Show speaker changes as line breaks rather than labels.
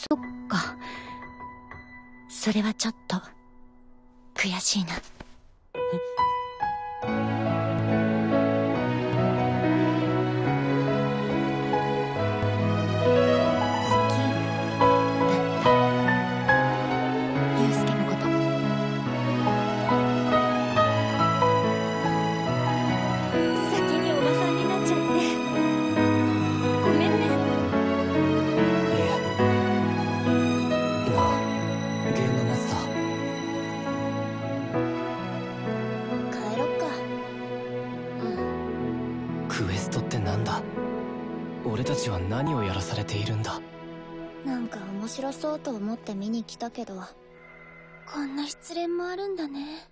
そっか。それはちょっと悔しいな。クエストって何だ？
俺たちは何をやらされているんだ？
なんか面白そうと思って見に来たけどこんな失恋もあるんだね。